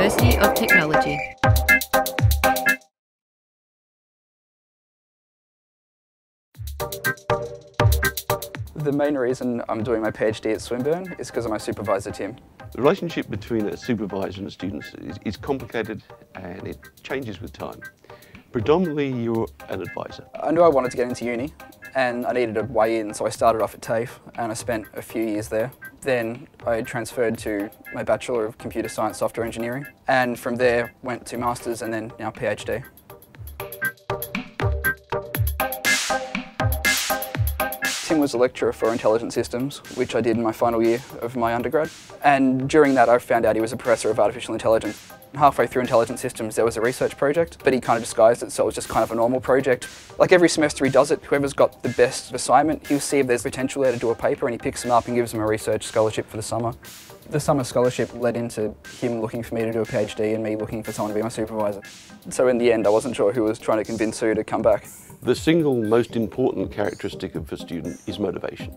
University of Technology. The main reason I'm doing my PhD at Swinburne is because of my supervisor, Tim. The relationship between a supervisor and a student is, is complicated and it changes with time. Predominantly, you're an advisor. I knew I wanted to get into uni and I needed a way in, so I started off at TAFE and I spent a few years there. Then I transferred to my Bachelor of Computer Science Software Engineering and from there went to Masters and then now PhD. Tim was a lecturer for intelligent systems, which I did in my final year of my undergrad. And during that, I found out he was a professor of artificial intelligence. Halfway through intelligent systems, there was a research project, but he kind of disguised it, so it was just kind of a normal project. Like every semester he does it, whoever's got the best assignment, he'll see if there's potential there to do a paper, and he picks them up and gives them a research scholarship for the summer. The summer scholarship led into him looking for me to do a PhD and me looking for someone to be my supervisor. So in the end, I wasn't sure who was trying to convince who to come back. The single most important characteristic of a student is motivation,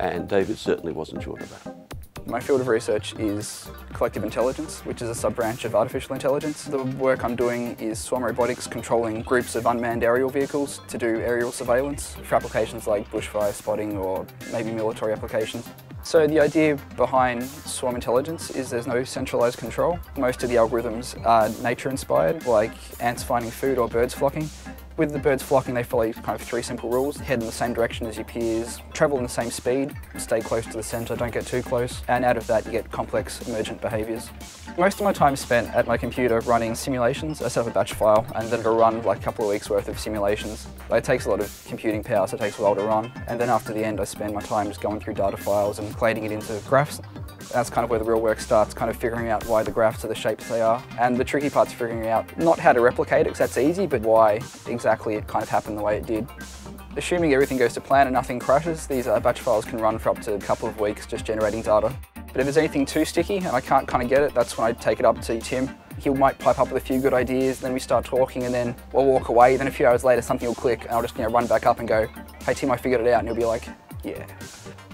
and David certainly wasn't sure of that. My field of research is collective intelligence, which is a sub-branch of artificial intelligence. The work I'm doing is swarm robotics controlling groups of unmanned aerial vehicles to do aerial surveillance for applications like bushfire spotting or maybe military applications. So the idea behind swarm intelligence is there's no centralised control. Most of the algorithms are nature inspired, like ants finding food or birds flocking. With the birds flocking, they follow kind of three simple rules. Head in the same direction as your peers, travel in the same speed, stay close to the centre, don't get too close, and out of that you get complex emergent behaviours. Most of my time spent at my computer running simulations. I set up a batch file and then it'll run like a couple of weeks worth of simulations. It takes a lot of computing power, so it takes a while to run. And then after the end, I spend my time just going through data files and collating it into graphs. That's kind of where the real work starts, kind of figuring out why the graphs are the shapes they are. And the tricky part's figuring out not how to replicate it, because that's easy, but why exactly it kind of happened the way it did. Assuming everything goes to plan and nothing crashes, these uh, batch files can run for up to a couple of weeks just generating data. But if there's anything too sticky and I can't kind of get it, that's when I take it up to Tim. He might pipe up with a few good ideas, then we start talking and then we'll walk away. Then a few hours later something will click and I'll just you know, run back up and go, hey Tim, I figured it out. And he'll be like, yeah.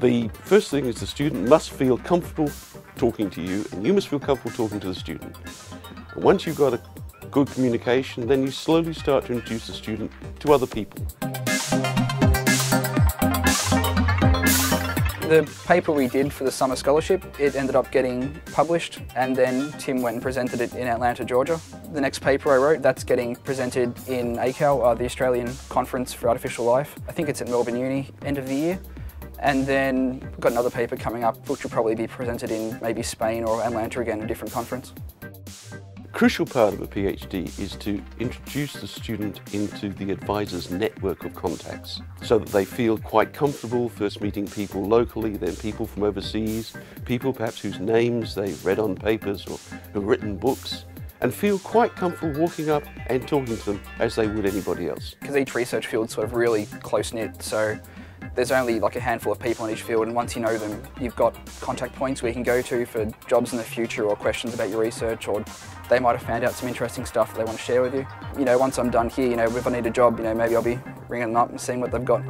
The first thing is the student must feel comfortable talking to you and you must feel comfortable talking to the student. And once you've got a good communication, then you slowly start to introduce the student to other people. The paper we did for the summer scholarship, it ended up getting published and then Tim went and presented it in Atlanta, Georgia. The next paper I wrote, that's getting presented in ACAL, uh, the Australian Conference for Artificial Life. I think it's at Melbourne Uni, end of the year. And then we've got another paper coming up, which will probably be presented in maybe Spain or Atlanta again, a different conference. A crucial part of a PhD is to introduce the student into the advisor's network of contacts so that they feel quite comfortable first meeting people locally, then people from overseas, people perhaps whose names they've read on papers or who've written books and feel quite comfortable walking up and talking to them as they would anybody else. Because each research field's sort of really close-knit, so there's only like a handful of people in each field and once you know them, you've got contact points where you can go to for jobs in the future or questions about your research or they might have found out some interesting stuff that they want to share with you. You know, once I'm done here, you know, if I need a job, you know, maybe I'll be ringing them up and seeing what they've got.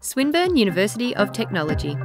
Swinburne University of Technology.